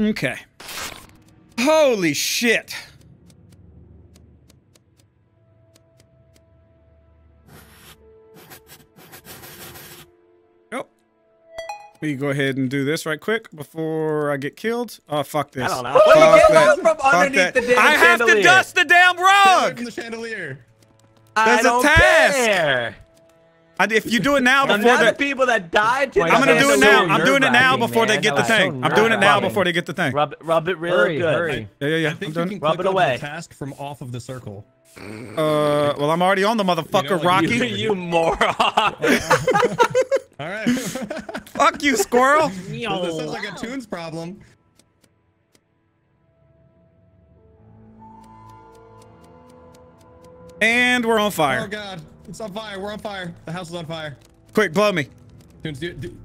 Okay. Holy shit. Oh. We go ahead and do this right quick before I get killed. Oh, fuck this. I don't know. Fuck Well, you get that. from Fuck underneath that. the damn I have to dust the damn rug. from the chandelier. There's a don't task. care. I, if you do it now before the, people that died to I'm gonna do it so now. I'm doing it now nerve-wracking, before they get the thing. so I'm doing it now before they get the thing. Rub it, rub it real Hurry, good. hurry. Yeah, yeah, yeah. I I'm think you can Rub click it onto away. the task from off of the circle. Uh, well, I'm already on the motherfucker, You know, like, Rocky. You, you moron. All right. Fuck you, squirrel. this sounds like a tunes problem. And we're on fire. Oh god, it's on fire. We're on fire. The house is on fire. Quick, blow me. Tunes, do, do.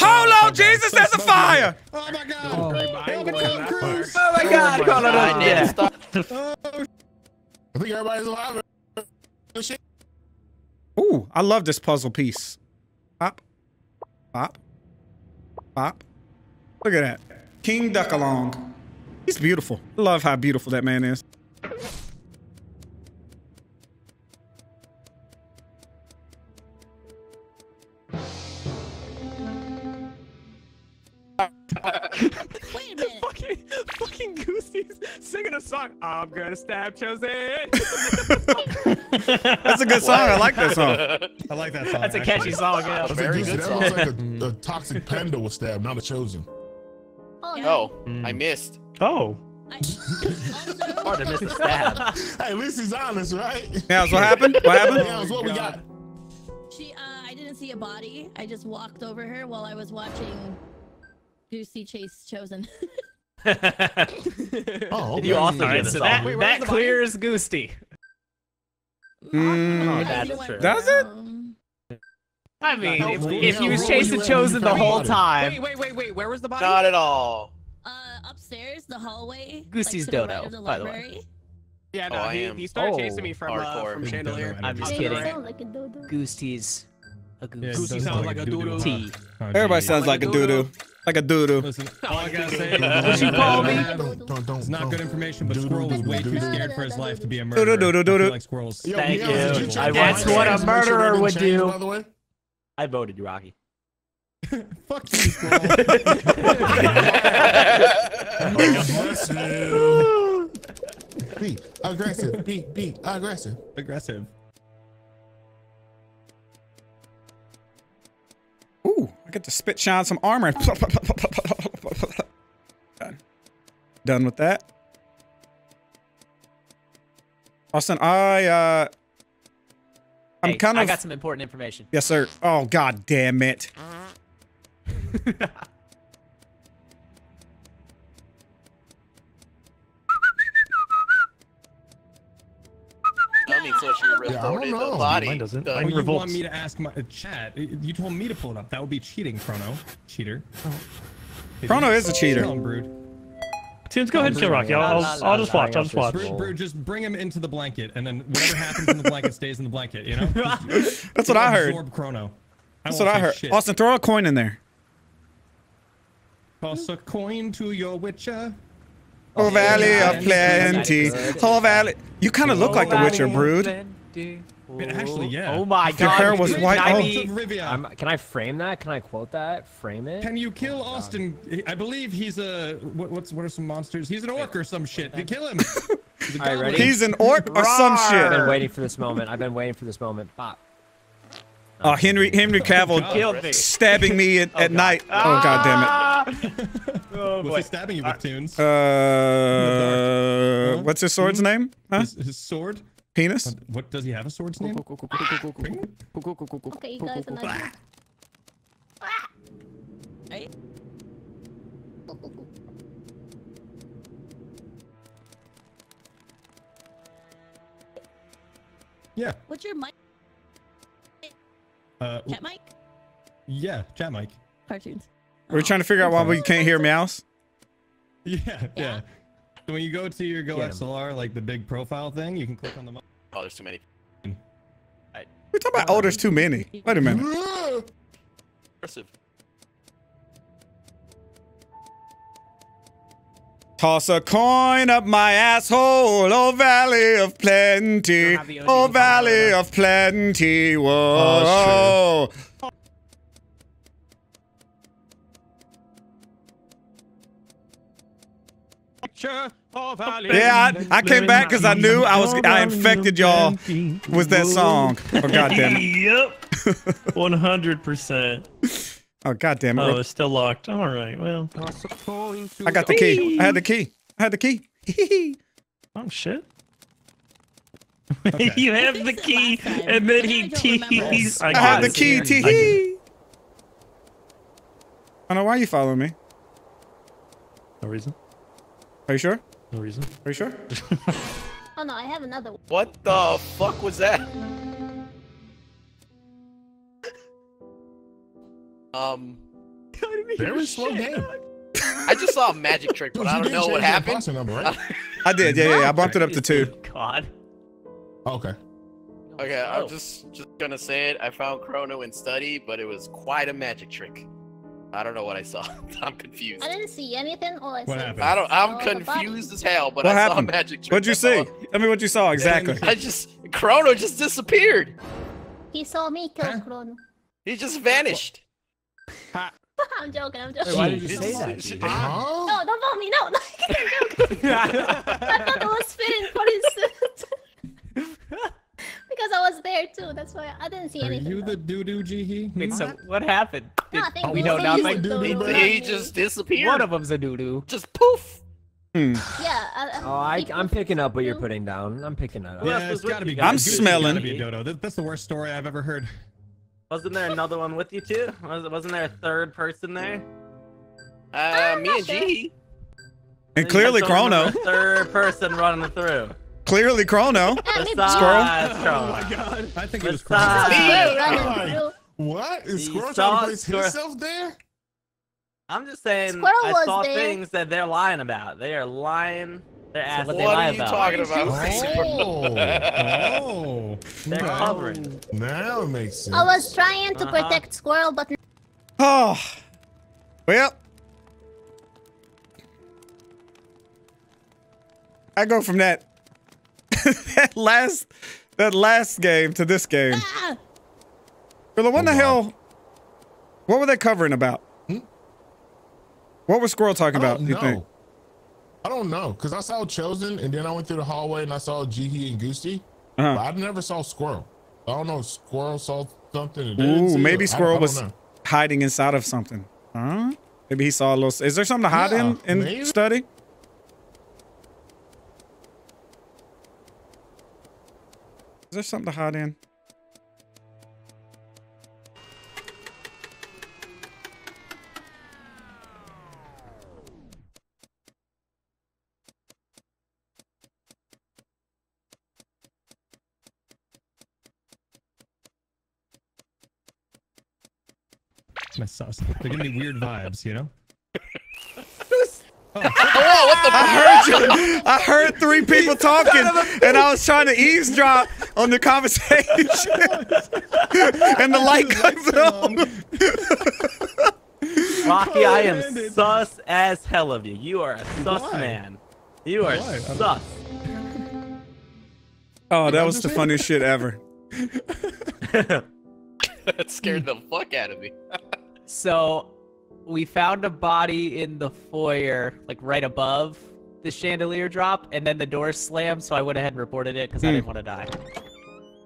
Hold on, Jesus, there's a fire. Oh my god! Help me, Tom Cruise! oh my god, Colin I doesn't didn't yeah. stop. Oh, I think everybody's alive. Oh, shit. Ooh, I love this puzzle piece. Pop, pop, pop. Look at that. King Duck Along. He's beautiful. Love how beautiful that man is. Wait a minute. fucking, fucking Goosey's singing a song. I'm gonna stab Jose. That's a good song. I like that song. I like that song. That's a actually. catchy song. Yeah. That's a Very good good That sounds like a, a toxic panda was stabbed, not a chosen. Oh, No, I Mm. missed. Oh. I, Hard to miss the stab. Hey, at least he's honest, right? Now, what happened? What happened? Yeah, that's what we got. she, uh, I didn't see a body. I just walked over her while I was watching Goosey chase Chosen. Oh, You also All right, did so that, song. Wait, where's that clears Ghoostie. Mm, Oh, that's true. Does it? I mean, How if, old- if how he was old chasing Chosen the whole time. Wait, wait, wait, wait. Where was the body? Not at all. Uh, upstairs, the hallway. Goosey's like, to right dodo, the by the way. Yeah, no, Oh, I he, am. he started Oh, chasing me from uh, from chandelier. dodo I'm just kidding. Sound like a dodo. Goosties. A Yeah, it goose. does Goosey sounds like a doo-doo. Oh, Everybody sounds like a doo-doo. Like a doo-doo. Listen, all I gotta say is What you call me? Don't, don't, don't, it's not good information, but Doo-doo, Squirrel was way too scared for his life to be a Doo-doo, murderer. doo-doo, I doo-doo. like squirrels. Thank you. did check I your That's what a change? Make sure murderer would do. By the way. I voted you, Rocky. Fuck you, Squirrel. Aggressive. Be aggressive. Be be aggressive. Aggressive. Ooh, I get to spit shine some armor. Done. Done with that. Austin, I uh I'm Hey, kind I got some important information. Yes, sir. Oh god damn it. Yeah, I don't reported know. body. Mine doesn't. Mine Oh, you revolts. want me to ask my uh, chat? You told me to pull it up. That would be cheating, Chrono. Cheater. Hey, Chrono dude. is a cheater. Tell him, Brood. Tunes, go ahead and kill Rocky. I'll, I'll, I'll just watch. I'll just watch. Brood, Brood, just bring him into the blanket, and then whatever happens in the blanket stays in the blanket. You know. That's what I heard. Absorb Chrono. I That's what I heard. shit. Austin, throw a coin in there. Toss a coin to your witcher. Oh, Valley yeah. of Plenty. Oh, Valley. You kind of look like the Witcher, Brood. actually, yeah. Oh my If your god. hair was dude, white- can I oh. be- I'm, can I frame that? Can I quote that? Frame it? Can you oh kill Austin? I believe he's a what, what's what are some monsters? He's an orc or some shit. You kill him. He's a All right, ready? He's an orc or some shit. I've been waiting for this moment. I've been waiting for this moment. Bop. Oh, Henry Henry oh, Cavill Killed me. stabbing me at, oh, at night. Oh, oh god damn it. Oh What's he stabbing you with tunes? Uh, Huh? what's his sword's hmm? name? Huh? His, his sword. Penis? Uh, what does he have a sword's name? Okay, you guys, another. Right? Yeah. What's your mic? Uh, Chat mic? yeah. Chat mic. Cartoons. We're trying to figure out why we can't hear mouse. Yeah. Yeah. Yeah. So when you go to your Go Get him. XLR, like the big profile thing, you can click on the. mo- Oh, there's too many. We're talking about oh, there's too many. Wait a minute. Impressive. Toss a coin up my asshole, oh valley of plenty, have the OG oh valley there. of plenty. Whoa. Oh, Picture of Ali. Yeah, I, I came back because I knew I was I infected y'all with that song. Oh god damn it. yep. One hundred percent. Oh god damn it. Oh, it's still locked. All right. Well. Toss a coin to I got the key. I had the key. I had the key. Oh shit. Okay. you have the key, and then he don't tees. I have the key. it. Tee I get it. hee. Know why you following me. No reason. Are you sure? No reason. Are you sure? Oh no, I have another one. What the fuck was that? Um, Very slow game. I just saw a magic trick, but I don't didn't know what happened. Number, right? I did. Yeah, yeah. yeah. I bumped it up to two. God. okay. Okay, I'm just just gonna say it. I found Chrono in study, but it was quite a magic trick. I don't know what I saw. I'm confused. I didn't see anything. All I What saw happened? I don't. I'm Oh, confused as hell. But What I happened? saw a magic trick. What'd you see? all. Tell me what you saw exactly. I just Chrono just disappeared. He saw me kill Huh? Chrono. He just vanished. I'm joking. I'm joking. Why did you say that? it's- dude? Huh? No, don't vote me. No, no. I thought it was fitting for his because I was there too. That's why I didn't see Are anything. you though. the doo doo Jihi? Wait, so what happened? Did- Nothing. we know said nothing. you Dude, said dude, He just disappeared. One of them's a doo doo. just poof. Hmm. Yeah. I, I, oh, I, I'm picking up what you're putting down. I'm picking that up. Yeah, it's gotta be. good. I'm smelling. Gotta be a dodo. That's the worst story I've ever heard. Wasn't there another one with you too? Was, wasn't there a third person there? Uh, I'm me and sure. G. And clearly I Chrono. Third person running through. Clearly Chrono. Yeah, maybe Besides you- god! I think it was Besides- Chrono. Squirrel God. running through. What? Is You Squirrel saw trying to place Squirrel- himself there? I'm just saying. Squirrel I saw there. things that they're lying about. They are lying. They're asking. what What they lie are you about? talking about? Oh. Oh. They're Okay. covering. Now it makes sense. I was trying to Uh-huh. protect Squirrel, but Oh. Well. I go from that that last that last game to this game. ah, Well, what the Oh, hell? What were they covering about? Hmm? What was Squirrel talking I about? don't You think? I don't know because I saw Chosen and then I went through the hallway and I saw Jihi and Goosey, Uh-huh. but I never saw Squirrel. I don't know. if Squirrel saw something. And they didn't Ooh, maybe it. I- I Squirrel was know. hiding inside of something. Huh? Maybe he saw a little. Is there something to hide in in maybe. study? Is there something to hide in? My sauce. They're giving me weird vibes, you know. Oh, what the I heard you. I heard three people talking, and I was trying to eavesdrop on the conversation, and the light comes on. Rocky, I am sus as hell of you. You are a sus Why? man. You are Why? Sus. Oh, that was the funniest shit ever. That scared the fuck out of me. So, we found a body in the foyer, like right above the chandelier drop, and then the door slammed. So I went ahead and reported it because I Hmm. didn't want to die.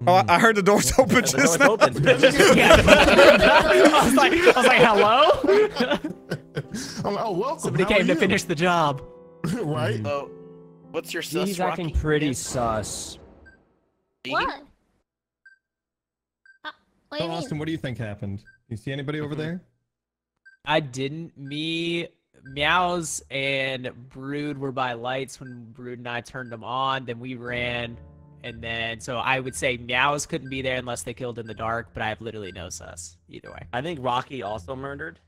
Oh, I- I heard the doors open The just door's now. open. Yeah. I was like, I was like, hello. I'm like, oh, welcome. Somebody How came to finish the job. right? So, what's your sus, He's acting pretty Yeah. sus. What? Uh, what So? Austin, what do you think happened? You see anybody over there? I didn't. Me, Meows, and Brood were by lights when Brood and I turned them on. Then we ran, and then so I would say Meows couldn't be there unless they killed in the dark. But I have literally no sus either way. I think Rocky also murdered.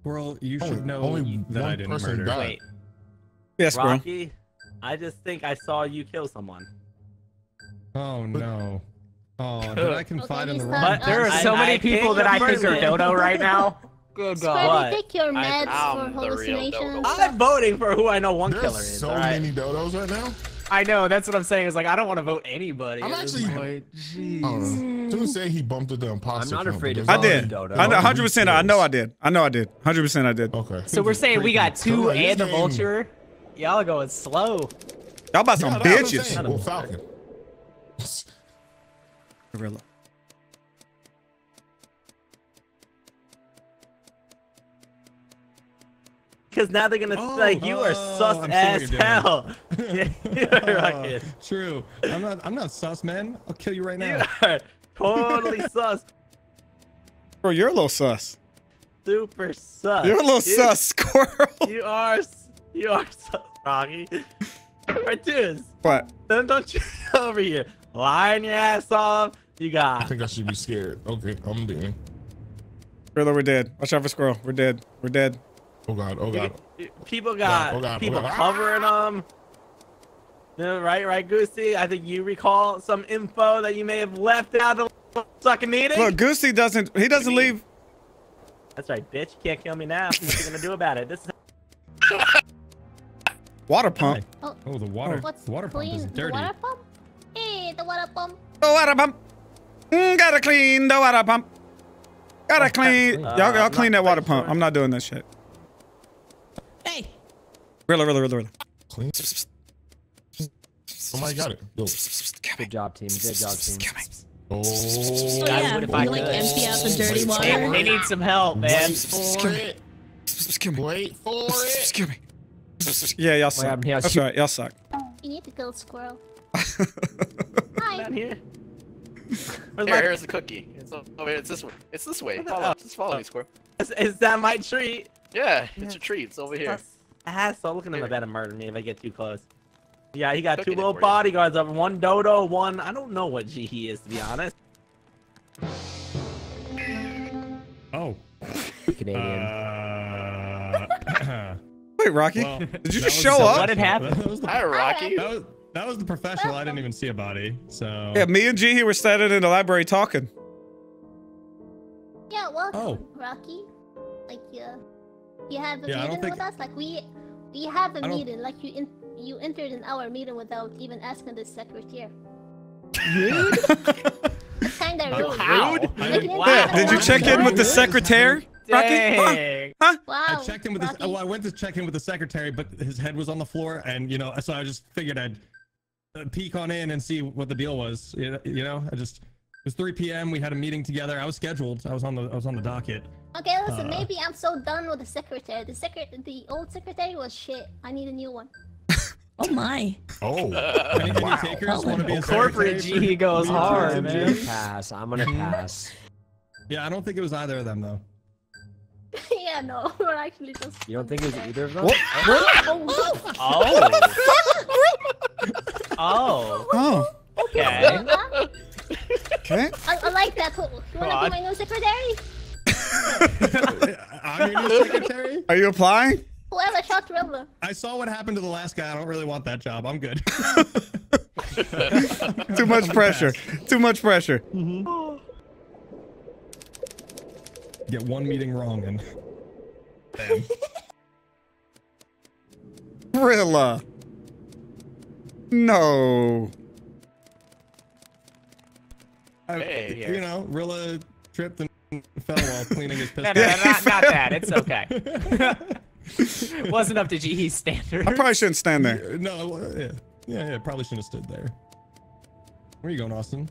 Squirrel, you Only- should know only that I didn't murder. died. Wait, Yes, bro. Rocky, I just think I saw you kill someone. Oh no. Oh, did I confide in the he's wrong? not- But there are so I- many I people that I think are dodo right now. Good Square, God. do take your I- meds I'm for hallucinations? I'm voting for who I know one There's killer is. so all right? many dodos right now. I know. That's what I'm saying. Is like I don't want to vote anybody. I'm at this actually- point. I don't know. Tune said he bumped into the imposter. not afraid of there's I voting, did. Dodo. I know, 100%. I know I did. I know I did. 100% I did. Okay. So we're saying we got two like, and a game- vulture. Y'all are going slow. Y'all about some that's bitches. Well, Falcon. Gorilla. Because now they're gonna Oh, like you are oh, sus I see as you're hell. you are oh, fucking- True. I'm not. I'm not sus, man. I'll kill you right now. you now. are totally sus. Bro, you're a little sus. Super sus. You're a little You- sus, squirrel. You are. You are sus, Rocky. Cartoons. What? Then don't you over here lying your ass off. You got. I think I should be scared. Okay, I'm doing. Gorilla, we're dead. Watch out for squirrel. We're dead. We're dead. Oh god. Oh god. People oh got oh God, oh people God. covering them. No, right, right, Goosey. I think you recall some info that you may have left out of the fucking meeting. Look, Goosey doesn't. He doesn't leave. That's right, bitch. You can't kill me now. What you gonna do about it? This is Water pump. Oh, oh the water. What's the water pump clean? is The dirty. water pump? Hey, the water pump. The water pump. Mm, gotta clean the water pump. Gotta clean. Uh, y'all, y'all clean that water pump. sure. I'm not doing that shit. Hey. Gorilla, gorilla, gorilla, gorilla. Clean. Somebody got it. Yo. Good job, team. Good job, team. Oh. I Oh, yeah. would if I like could. empty out the dirty They, water. they need some help, man. Wait for it. Excuse me. Wait for it. Excuse me. Yeah, y'all suck. happened? That's right. Y'all suck. You need to kill squirrel. down Hi. here. Where's Here, my, here's the cookie. It's over here. It's this way. It's this way. Follow. hell? Just follow me, Squirrel. is, is that my treat? Yeah, it's your treat. It's over here. Sus Asshole, look at him Here. about to murder me if I get too close. Yeah, he got two little bodyguards of him. One dodo, one. I don't know what G he is to be honest. Oh. Canadian. Uh, Wait, Rocky. well, Did you just show the- up? What had happened? That was the, Hi, Rocky. that was, that was the professional. I didn't even see a body. So. Yeah, me and G here were standing in the library talking. Yeah, welcome, Oh. Rocky. Like, uh, you have a Yeah, meeting think- with us. Like, we we have a meeting. Like, you in, you entered in our meeting without even asking the secretary. It's kind of Uh, rude. how? Like, didn't Wow. Yeah, did you check in with the secretary? Rocky? Huh? Dang. Huh? Wow. I checked in with the. Rocky. Oh, I went to check in with the secretary, but his head was on the floor, and you know, so I just figured I'd peek on in and see what the deal was. You know, I just. It was 3 p.m. We had a meeting together. I was scheduled. I was on the. I was on the docket. Okay, listen. Uh, maybe I'm so done with the secretary. The secret, the old secretary was shit. I need a new one. Oh my. Oh. Any, any Wow. takers want to be a Corporate secretary G for- goes for hard, G? man. Pass. I'm gonna Mhm. pass. Yeah, I don't think it was either of them though. yeah, no, we're actually just. You don't think it was either of them? What? Oh, Oh. oh. Oh. oh, Okay. okay. I, I like that. Who- You wanna God. be my new secretary? I'm your new secretary. Are you applying? Whoever shot Riddler. I saw what happened to the last guy. I don't really want that job. I'm good. Too much pressure. Too much pressure. Mm-hmm. Get one meeting wrong and. Damn. Rilla. No. I- Hey, you know, Rilla tripped and fell while cleaning his pistol. no, no, not, not that. It's okay. Wasn't up to G's standard. I probably shouldn't stand there. No, yeah. Yeah, yeah, probably shouldn't have stood there. Where are you going, Austin?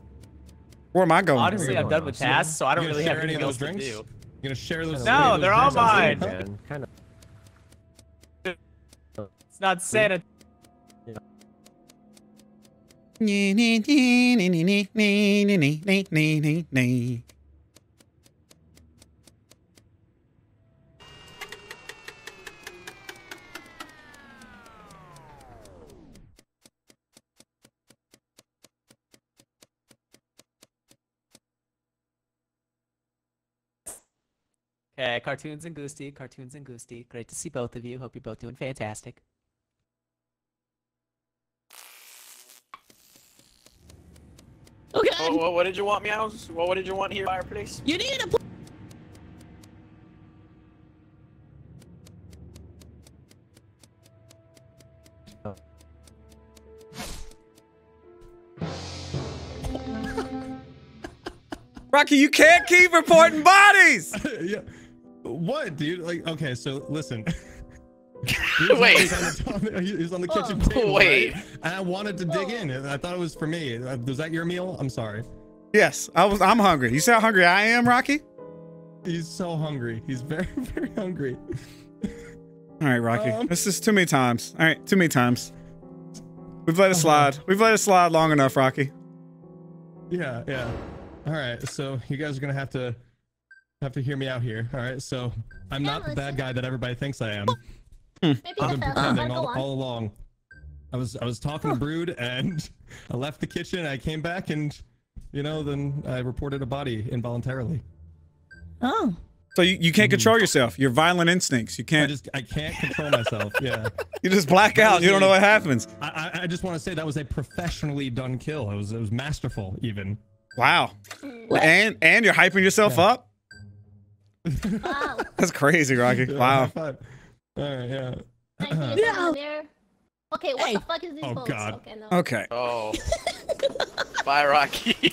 Where am I going? Honestly, I'm done with tasks, so I don't really share have any anything of those else to drinks? do. You gonna share those? No, those they're all drinks, Austin? mine. Kind of. It's not Santa. Okay, cartoons and Ghoostie, cartoons and Ghoostie. Great to see both of you. Hope you're both doing fantastic. What, what, what did you want, meows? What, what did you want here, fireplace? You need a. pl- Rocky, you can't keep reporting bodies. yeah. What, dude? Like, okay, so listen. He was- Wait. He was on the, he was on the kitchen Oh. table. Wait. right? And I wanted to dig in. I thought it was for me. Uh, Was that your meal? I'm sorry. Yes, I was. I'm hungry. You see how hungry I am, Rocky? He's so hungry. He's very, very hungry. All right, Rocky. Um. this is too many times. All right, too many times. We've let it slide. We've let it slide long enough, Rocky. Yeah, yeah. All right, so you guys are gonna have to have to hear me out here. All right, so I'm not the bad guy that everybody thinks I am. Maybe I've been pretending all, all along. I was I was talking to Brood and I left the kitchen. I came back and you know then I reported a body involuntarily. Oh. So you, you can't control yourself. Your violent instincts. You Mm-hmm. I can't. just I can't control myself. Yeah. You just black out. You don't know what happens. I I, I just want to say that was a professionally done kill. It was it was masterful even. Wow. And and you're hyping yourself Yeah. up. Wow. That's crazy, Rocky. Yeah, high Wow. Five. All right, yeah. Can I see Yeah. there? Okay, what Hey. the fuck is these Oh, boats? God. Okay, no. Okay. Oh. Bye, Rocky.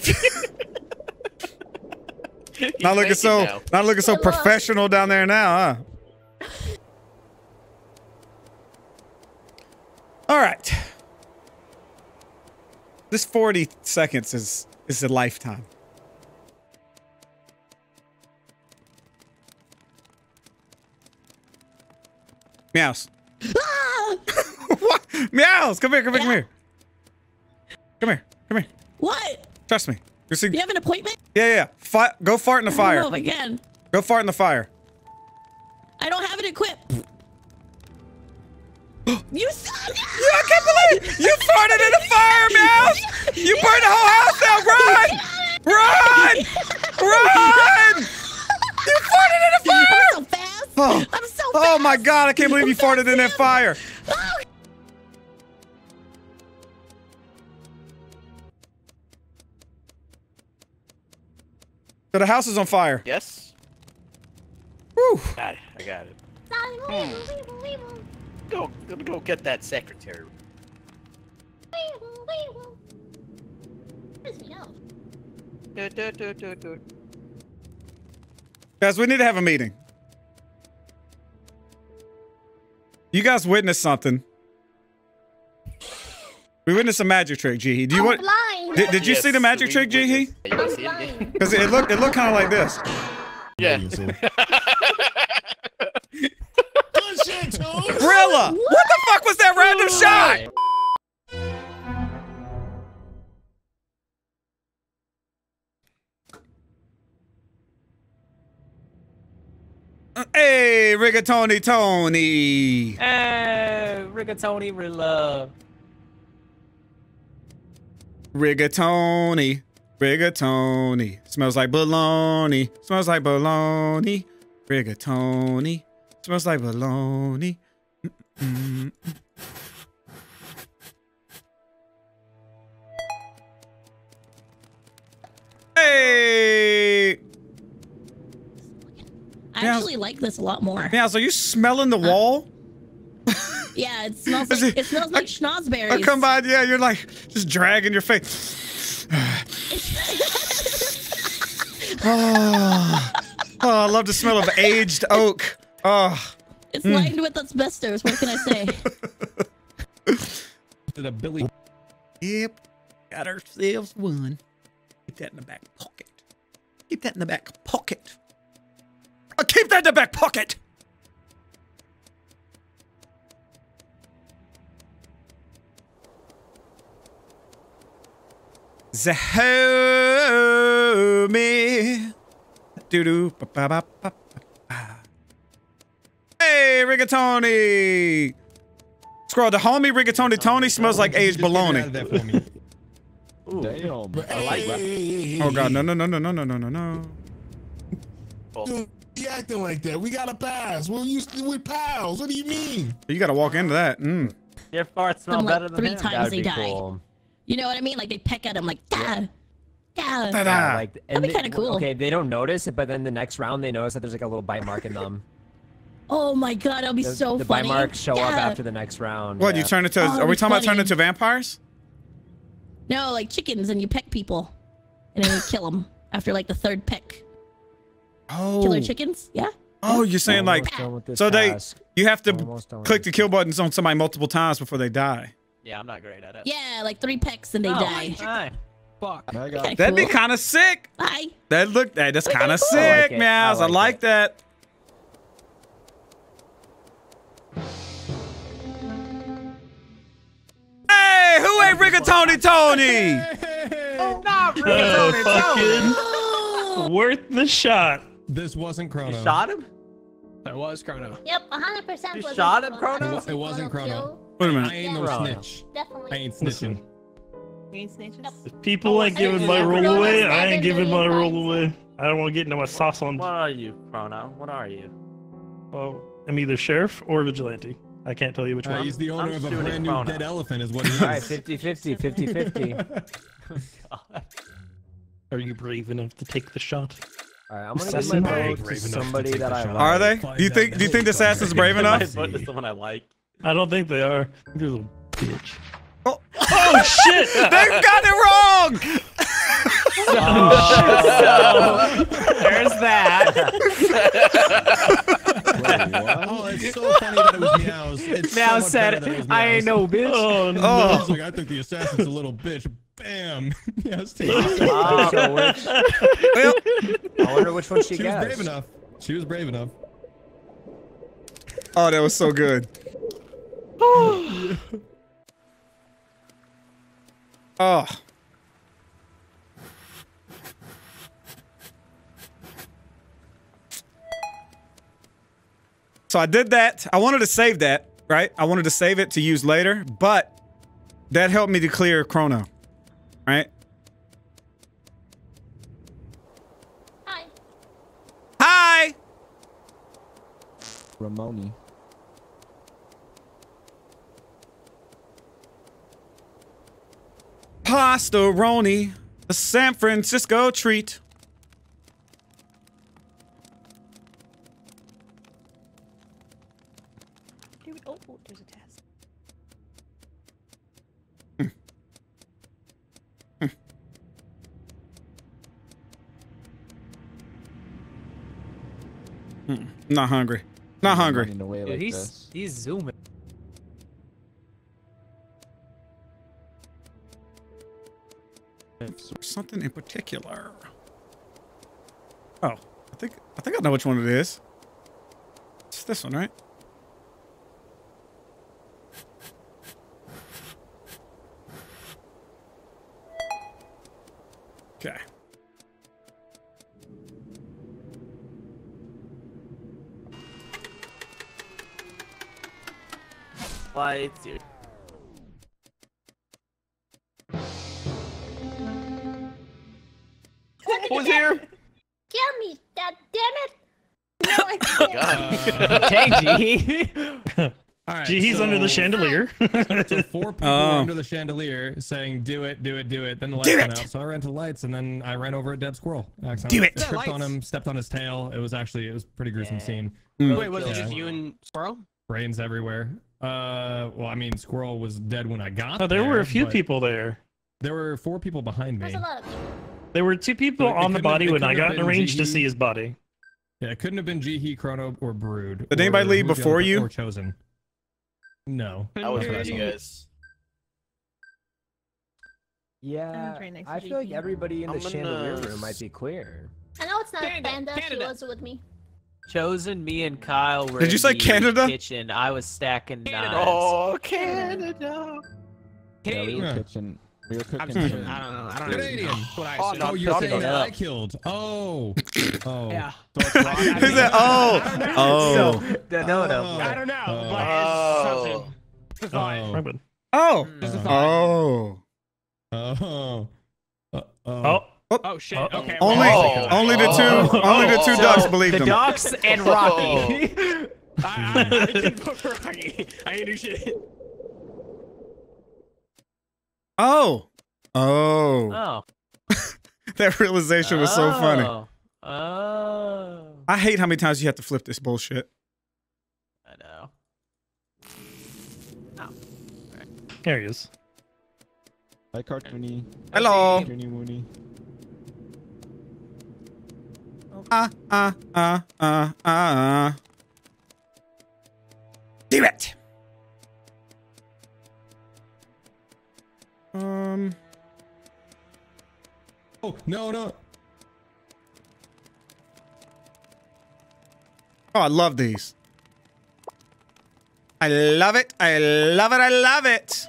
Not looking so. now. Not looking so Hello. professional down there now, huh? All right. This 40 seconds is is a lifetime. Meows. Ah! what? Meows. Come here. Come here. Come here. Come here. Come here. What? Trust me. You have an appointment? Yeah, yeah. yeah. Fi- go fart in the fire. don't know if I can. Go fart in the fire. I don't have it equipped. you son! Yeah, I can't believe you farted in the fire, Meows! You burned the whole house down! Run! Run! Run! You farted in the fire! So fast. Oh, I'm so oh fast. my god, I can't believe you farted in that fire. Oh, So the house is on fire. Yes? Whew. Got it. I got it. Sorry, weevil, weevil, weevil, Go, go, go get that secretary. Guys, we need to have a meeting. You guys witnessed something. We witnessed a magic trick, Jihi. Do you I'm want? blind. Did, did you see the magic trick, Jihi? witnessed- You wanna I'm see it. Because it looked it looked kind of like this. Yeah. Hey, rigatoni Tony. Hey, rigatoni for. Rigatoni. Rigatoni. Smells like bologna. Smells like bologna. Rigatoni. Smells like bologna. This a lot more. Meows, are you smelling the uh, wall? Yeah, it smells like it- it smells like schnozberries. I come by, yeah, you're like just dragging your face. oh, oh, I love the smell of aged oak. Oh, It's lined mm. with asbestos. What can I say? Did a Billy yep, got ourselves one. Keep that in the back pocket. Keep that in the back pocket. Keep that in the back pocket. The homie. Doo doo ba ba ba ba ba. Hey, rigatoni. Scroll. The homie rigatoni Tony smells like aged Just get it out bologna. of there for me. Damn. I like that. Oh god, no, no, no, no, no, no, no, no, no. Dude, you acting like that. We got a pass. We're used to, we're pals. What do you mean? You gotta walk into that. Mm. Your farts smell like, better than three him. times That'd they be die. cool. You know what I mean? Like they peck at him like, Dad. Yeah. Ta-da. Yeah, like, and be kinda cool. Okay, they don't notice it, but then the next round they notice that there's like a little bite mark in them. Oh my god, that'll be The, so the funny. The bite marks show up after the next round. What, you turn into, Oh, are we it'd be talking about turning into vampires? No, like chickens, and you peck people, and then you kill them after like the third peck. Oh. Killer chickens? Yeah. Oh, you're saying like, Almost done with this so they, you have to Almost done with click the kill buttons on somebody multiple times before they die. Yeah, I'm not great at it. Yeah, like three pecks and they Oh, die. hi. Fuck. I That'd be kind of sick. Hi. That look, that, that's kind of cool. Sick, it. Meows. I I like, like that. Hey, who ain't Rigatoni Tony? Not Uh, fucking Oh, worth the shot. This wasn't Chrono. You shot him? That was Chrono. Yep, 100% You was shot it, him, but Chrono? I think It wasn't Chrono. Wait a minute. I ain't no Chrono. snitch. Definitely. I ain't Listen. snitching. If people ain't giving my know roll Chrono away, I ain't giving my million roll times. away. I don't want to get into my sauce on. What are you, Chrono? What are you? Well, I'm either sheriff or vigilante. I can't tell you which Uh, one. he's the owner I'm of a brand new Chrono. dead elephant, is what he is. All right, 50 50, 50 50. Are you brave enough to take the shot? All right, I'm gonna give my vote to enough to that I like. Are they? Do you think? Do you think the next time. assassin's brave enough? My vote is someone I like. I don't think they are. You're a little bitch. Oh. Oh shit! they got it wrong. So, there's that. Oh, it's so funny that it was Meows. It's Now so said, better that it was I ain't no bitch. Oh no! Oh. He's like, I think the assassin's a little bitch. Bam. Meows takes it. Ah, so which, Well, I wonder which one she, She was brave enough. She was brave enough. oh, that was so good. Oh. So I did that. I wanted to save that, right? I wanted to save it to use later, but that helped me to clear Chrono, right? Hi. Hi! Ramoni. Pastaroni, a San Francisco treat. Dude, oh, oh, there's a test. Not hungry. Not hungry. Away Dude, like he's this. he's zooming. Something in particular. Oh, I think I think I know which one it is. It's this one, right? Lights, dude. Who's here? Kill me, god damn it! No, I can't. God. Okay, G. All right. Gee, he's so, under the chandelier. So four people Oh. were under the chandelier saying, "Do it, do it, do it." Then the lights Do went it! out, so I ran to the lights, and then I ran over a dead squirrel. Do it! Tripped on him, stepped on his tail. It was actually it was a pretty gruesome Yeah. scene. Mm. Wait, was it just you and Squirrel? Brains everywhere. Uh, well, I mean, squirrel was dead when I got Oh, there were a few people there. There were four people behind me. There's a lot of people. There were two people it on the couldn't have- body when I got in been range to see his body. Yeah, it couldn't have been Jihi, Chrono, or Brood. Did anybody or leave before you? Or chosen? No. I was That's with you guys. Yeah, right next to I feel like everybody in the I'm chandelier gonna- room might be clear. I know it's not Canada, Panda, she was with me. Chosen, me and Kyle were. Did you in say the Canada? Kitchen. I was stacking Canada. knives. Oh, Canada. Yeah, we Canadian. were Yeah. cooking. We were I'm cooking. I don't know. I don't know. Canadian. That's what I Oh, no, Oh, you're Fuck saying that. I killed. Oh. Oh. Yeah. So it's Rocky. I He mean, said, "Oh, I oh, No, no, no. Oh. I don't know, Oh. but Oh. it's something. It's a thought. Oh. Robin. oh, Just oh." Oh. Uh, oh. Oh, Oh shit. Oh. Okay. Only, Oh. only the two, Oh. only the two Oh. ducks So, believed the him. Ducks and oh. Rocky. I, I, I didn't vote for Rocky. I didn't do shit. Oh, oh. oh. that realization was so funny. Oh. Oh. I hate how many times you have to flip this bullshit. I know. There he is. Hi, Cartoony. Hello. Cartoony Mooney. Ah, ah, ah, ah, ah. Damn it. Um. Oh no no. Oh, I love these. I love it. I love it. I love it.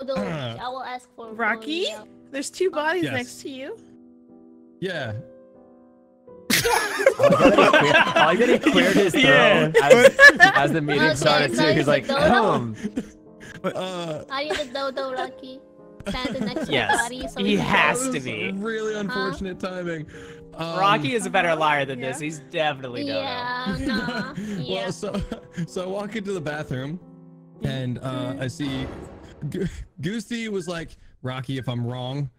Although, I will ask for Rocky, Rocky. There's two bodies Yes. next to you. Yeah. I bet he cleared his throat Yeah. as, as the meeting Okay, started too. He's it's like, a dodo? um, Uh, Are you the dodo, Rocky? Standing next Yes, the body. So he we has to be. really unfortunate timing. Um, Rocky is a better liar than this. He's definitely Dodo. Yeah, nah. Yeah. Well, so so I walk into the bathroom, and uh, I see Go- Goosey was like, "Rocky, if I'm wrong,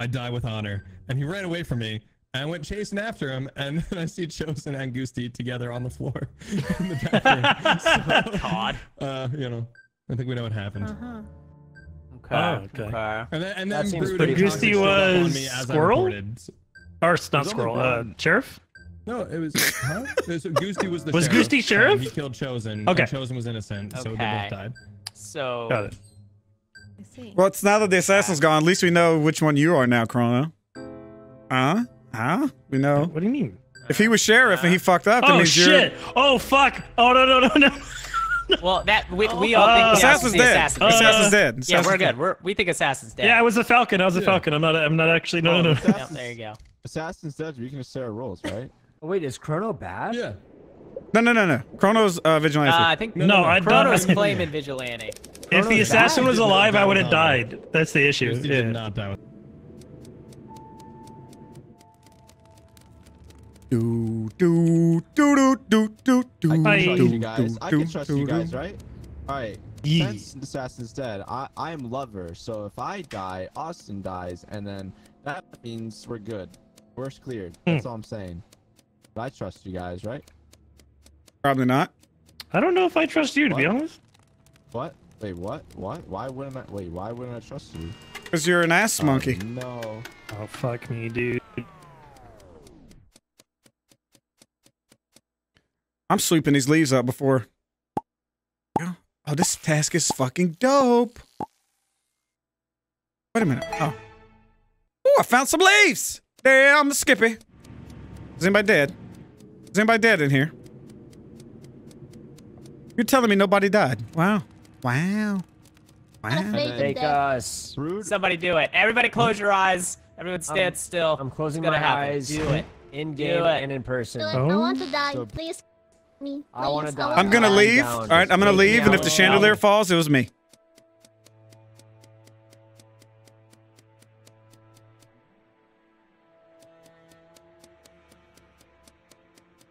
I die with honor," and he ran away from me. And I went chasing after him, and then I see Chosen and Goosey together on the floor in the bathroom. So, God. Uh, you know, I think we know what happened. Uh-huh. Okay. Oh, okay. okay. And then, and That then seems Brood pretty and Goosey Toxic showed up on was me as Squirrel? Or not squirrel. Uh, sheriff. No, it was huh? It was Goosey was the Was sheriff, Goosey sheriff? He killed Chosen. Okay. And Chosen was innocent, so they both died. So Got it. I see. Well, it's now that the assassin's gone. At least we know which one you are now, Chrono. Huh? Huh? We know. What do you mean? If he was sheriff and he fucked up, that Oh means shit! Oh fuck! Oh no no no no! well, that we, we all Uh, think yes, Assassin's dead. Assassin. Uh, Assassin's dead. yeah, we're dead. good. We're, we think Assassin's dead. Yeah, I was a falcon. I was a Yeah. falcon. I'm not. I'm not actually. No no no. Yeah, there you go. Assassin's dead. We can just say our roles, right? oh, wait, is Chrono bad? Yeah. No, no, no, no. Chrono's uh, Uh, vigilante. I think No, no, I don't- Chrono's claiming vigilante. If the assassin bad. was alive, I would have No. died. That's the issue. Goosey Yeah. did not die with do, do, do, do, do, do, do, I can trust do, you guys. I can trust you guys, right? All right. Yee. Since the assassin's dead, I I am lover. So if I die, Austin dies, and then that means we're good. Worst cleared. Hmm. That's all I'm saying. But I trust you guys, right? Probably not. I don't know if I trust you to be honest. What? Wait, what? What? Why wouldn't I? Wait, why wouldn't I trust you? Because you're an ass Oh, monkey. no. Oh fuck me, dude. I'm sweeping these leaves up before. Oh, this task is fucking dope. Wait a minute. Oh. Oh, I found some leaves. Damn, I'm the Skippy. Is anybody dead? Is anybody dead in here? You're telling me nobody died. Wow. Wow. I'm Wow. Take us. Brood. Somebody do it. Everybody close your eyes. Everyone stand still. I'm closing my happen. eyes. Do it. In Do game it. and in person. Do it. I want to Oh. die. So- Please. Me. Please. I wanna die. I'm gonna leave. down, All right, just I'm gonna lay leave, and if the chandelier falls, it was me.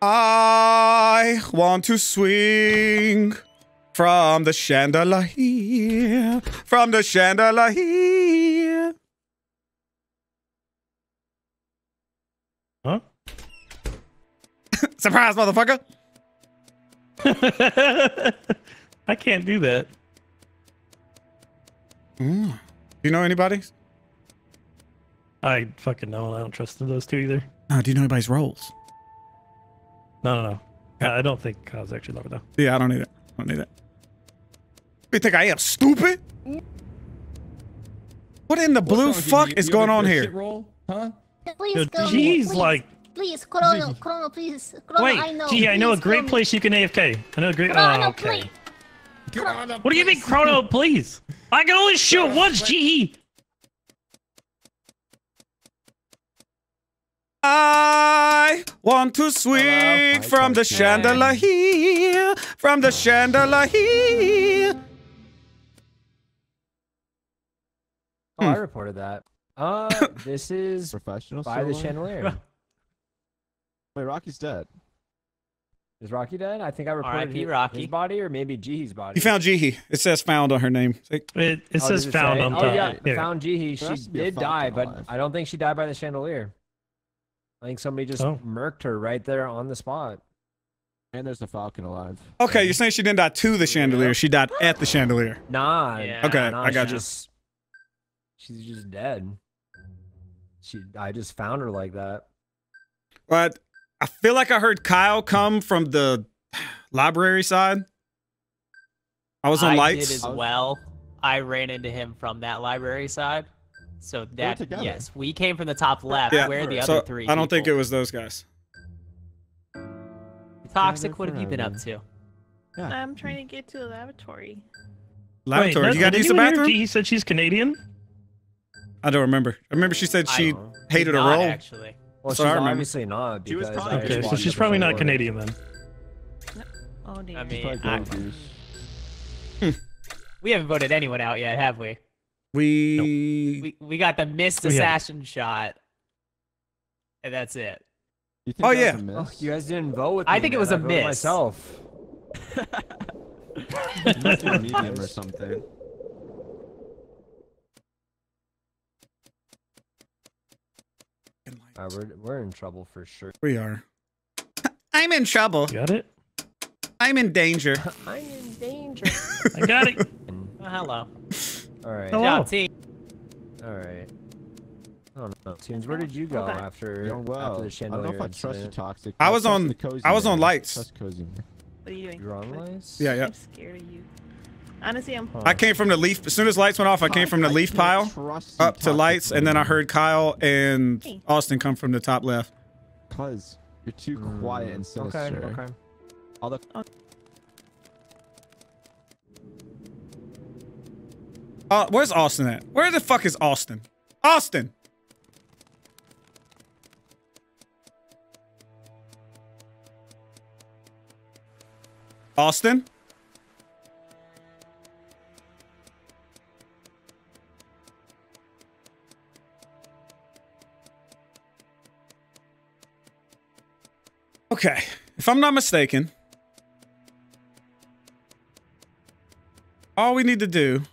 I want to swing from the chandelier, from the chandelier. Huh? Surprise, motherfucker! I can't do that. Mm. Do you know anybody? I fucking know. I don't trust those two either. No, do you know anybody's roles? No, no, no. I I don't think I was actually lover though. Yeah, I don't need it. I don't need it. You think I am stupid? What in the What's blue wrong with you? fuck You- is you going on here? Roll? Huh? Please Yo, kill. Geez, Please. like, Please, Chrono, Chrono, please. Chrono, wait, I know. gee, I know a great place you can AFK. I know a great. Chrono, oh, okay. please. Get on the What do you mean, Chrono? Please, I can only shoot once. Gee. I want to swing Hi, from the Cartoon. chandelier, from the chandelier. Oh. I reported that. Uh, this is Professional. by the chandelier. Wait, Rocky's dead. Is Rocky dead? I think I reported R.I.P. his, Rocky. his body or maybe Jihi's body. You found Jihi. It says found on her name. It, it Oh, says found say? on oh, top. yeah, Yeah. found Jihi. There has She to be a did die, but alive. I don't think she died by the chandelier. I think somebody just Oh. murked her right there on the spot. And there's the Falcon alive. Okay, you're saying she didn't die to the chandelier. She died at the chandelier. Nah. Yeah. Okay, nah, I got you. Just, she's just dead. She, I just found her like that. But I feel like I heard Kyle come from the library side. I was on I lights. did as well. I ran into him from that library side. So that together. yes, we came from the top left. yeah. Where are the so other three? I don't think it was those guys. toxic. What have you been up to? I'm trying to get to the lavatory. Laboratory. Wait, you got to use the bathroom? He said she's Canadian. I don't remember. I remember she said she hated a not, roll. actually. Well, So she's obviously not. She was probably Okay, so she's probably not. Canadian then. Oh dear. I mean, probably I, Goose. we haven't voted anyone out yet, have we? We We we got the missed We haven't. assassin shot, and that's it. You think Oh, that was yeah. a miss? Oh, you guys didn't vote with I me, think it man. was a I miss. Myself. Must be a medium or something. Uh, we're, we're in trouble for sure. we are. I'm in trouble. Got it. I'm in danger. I'm in danger. I got it. Oh, hello. All right. Hello. Team. All right. I don't know. Tunes, where did you go Okay. after, Doing well. after the chandelier? I don't know if I trust you. Toxic. I was on- the cozy I was on lights. Trust cozy. What are you doing? You're on What- lights? Yeah, yeah. I'm scared of you. Honestly, I'm. I came from the leaf. As soon as lights went off, I came from the leaf pile up to lights, and then I heard Kyle and Austin come from the top left. Cause you're too quiet and Mm, Okay, okay. All the Uh, where's Austin at? Where the fuck is Austin? Austin! Austin? Okay, if I'm not mistaken, all we need to do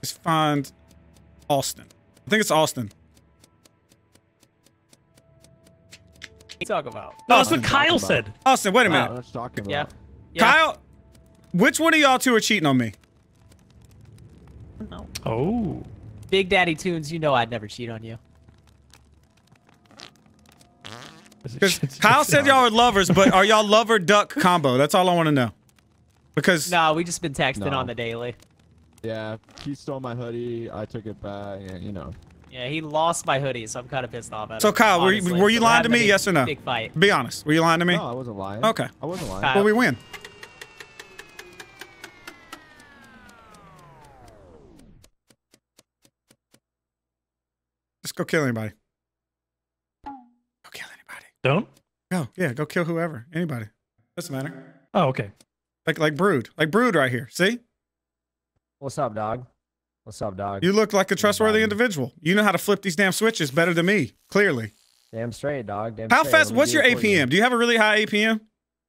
is find Austin. I think it's Austin. What you talk about? No, that's what Kyle said. Austin, wait a minute. don't know what you're Yeah. yeah. Kyle, which one of y'all two are cheating on me? No. Oh. Big Daddy Tunes, you know I'd never cheat on you. Because Kyle said y'all are lovers, but are y'all lover duck combo? That's all I want to know. Because No, we just been texting No. on the daily. Yeah, he stole my hoodie. I took it back. And, you know. Yeah, he lost my hoodie, so I'm kind of pissed off at it. So, him, Kyle, were you- were you So lying to me, big- yes or no? Big fight. be honest, were you lying to me? No, I wasn't lying. Okay. I wasn't lying. Kyle. Well, we win. Just go kill anybody. Go kill anybody. Don't. Go, yeah, go kill whoever, anybody. Doesn't matter. Oh, okay. Like like Brood, like Brood right here. See, What's up, dog? What's up, dog? you look like a trustworthy Biden. individual. You know how to flip these damn switches better than me. Clearly. Damn straight, dog. Damn How straight. fast? What's your it for you. APM? Do you have a really high APM?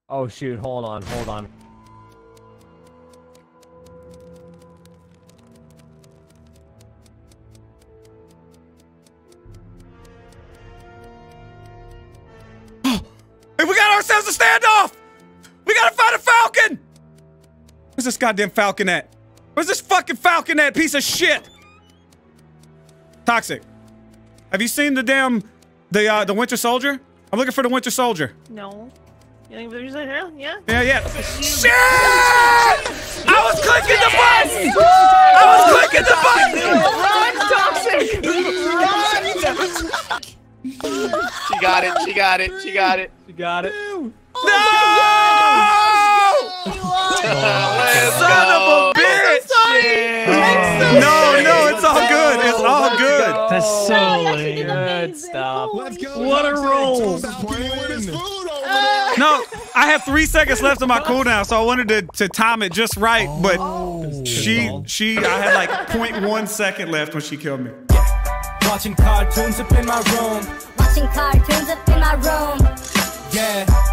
Oh shoot! Hold on, hold on. Standoff! We gotta find a falcon! Where's this goddamn falcon at? Where's this fucking falcon at, piece of shit? Toxic. Have you seen the damn the uh the Winter Soldier? I'm looking for the Winter Soldier. No. You think there's a hell? Yeah. Yeah, yeah. Shit! I was clicking the button! I was clicking the button! Run, toxic! She got it. She got it. She got it. She got it. Oh no! Let's Son go. of a bitch! No, no, it's all good. It's all good. That's so lame. Good stuff. Let's go. What a Toxic. roll. Toxic, you win. No, I have three seconds left on my cooldown, so I wanted to, to time it just right. Oh. But she, she, I had like 0.1 second left when she killed me. Watching cartoons up in my room. Watching cartoons up in my room. Yeah.